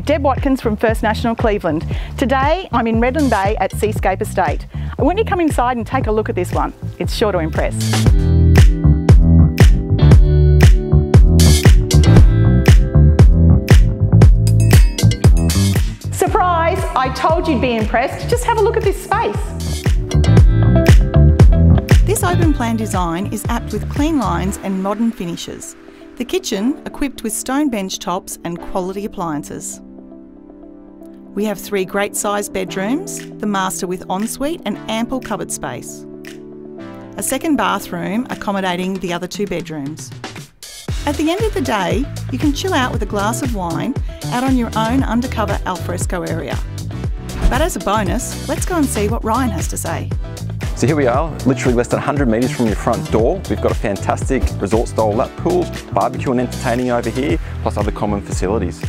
Deb Watkins from First National Cleveland. Today I'm in Redland Bay at Seascape Estate. I want you to come inside and take a look at this one. It's sure to impress. Surprise! I told you'd be impressed. Just have a look at this space. This open plan design is apt with clean lines and modern finishes. The kitchen, equipped with stone bench tops and quality appliances. We have three great sized bedrooms, the master with ensuite and ample cupboard space. A second bathroom accommodating the other two bedrooms. At the end of the day, you can chill out with a glass of wine out on your own undercover alfresco area. But as a bonus, let's go and see what Ryan has to say. So here we are, literally less than 100 metres from your front door. We've got a fantastic resort style lap pool, barbecue and entertaining over here, plus other common facilities.